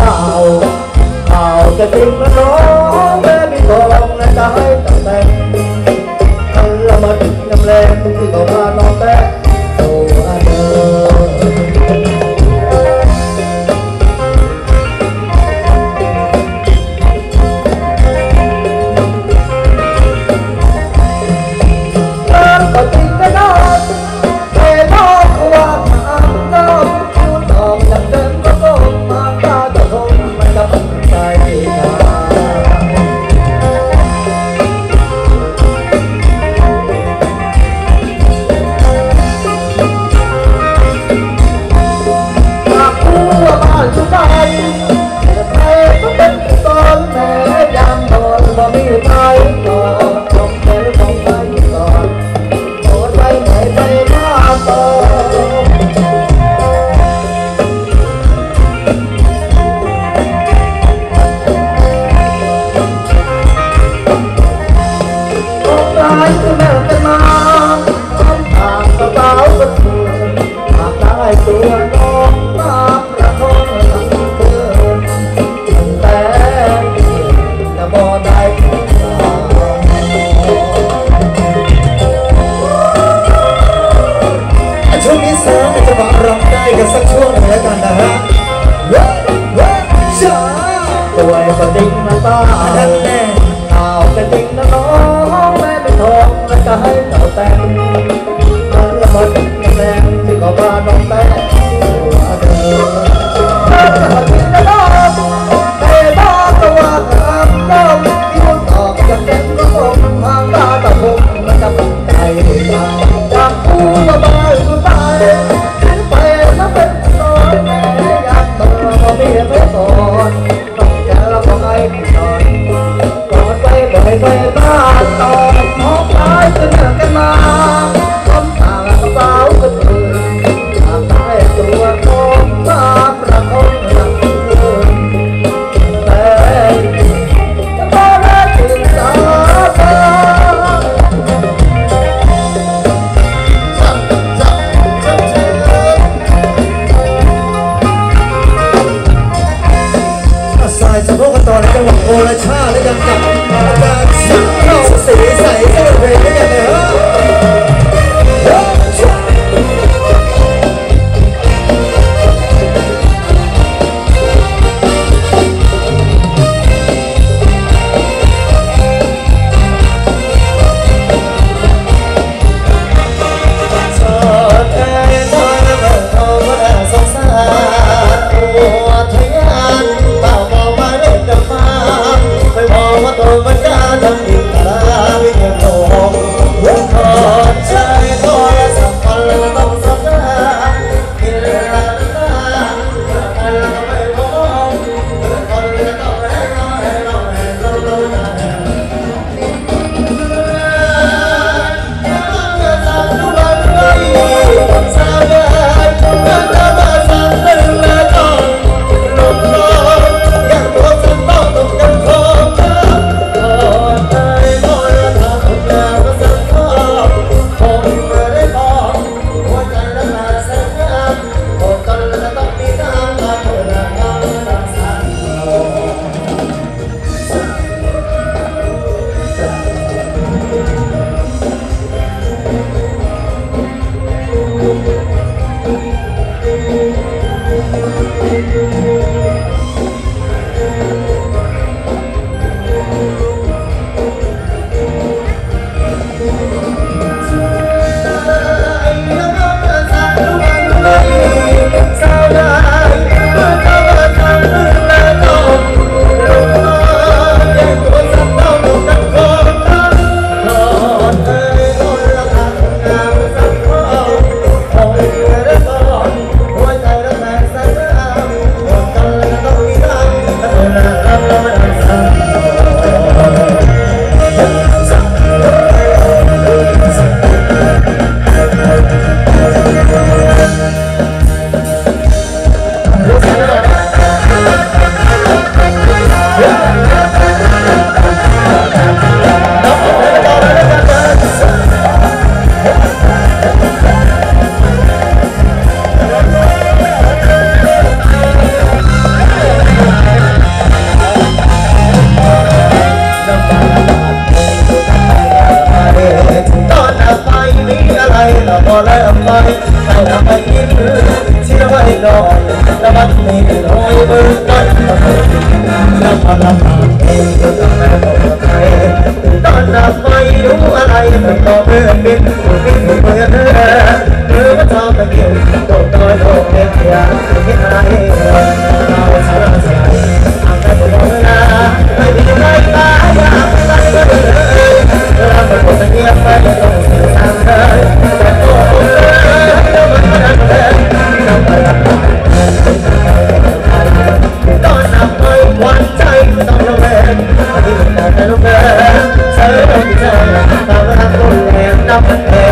เอาเอาวจะถึงน้อง บ่ได้ช่วงนี้สาวจะมาร้องได้กันสักช่วงหนึ่งแล้นนะฮะว้วว้าจตัวกริงมาต้านั่แน่เอากระดิงนะน้องแม่เป็นทองนะจะให้เจ้าแต่งมันละมัแรงที่ขบาน้องแต่ง Gracias. แต่ไม่ยิ้มเชื่อไว้หน่อยแต่มันมีน้อยมือกันน้ำมันละมันเองก็ต้องไม่ตกใจตอนนั้นไม่รู้อะไรมันก็เบื่อบินบินเบื่อเนื้อเนื้อมันชอบตะเกียบตกน้อยโลกเดียวที่หาย เดินเสริมเสริมตามรักต้นแหลมนับเป็น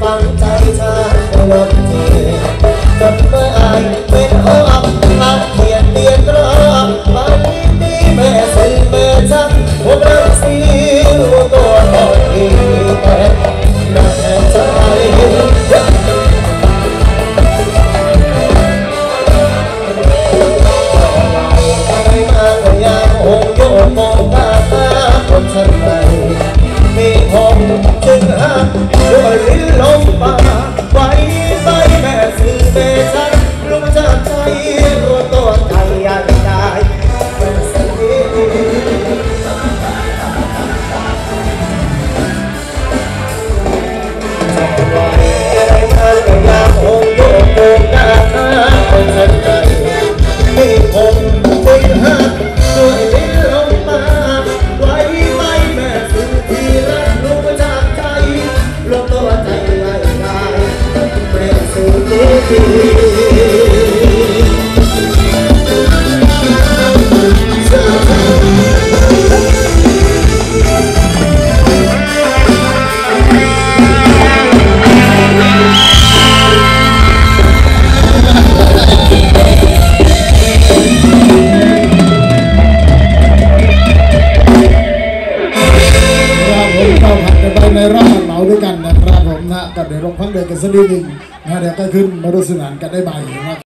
ฟังใจชาตะวันเทกลับมาอายเป็นโอ้อับ กนิดหงนะเดี๋ยวก็ขึ้นมาร่วมสนานกันได้ใหม่นะ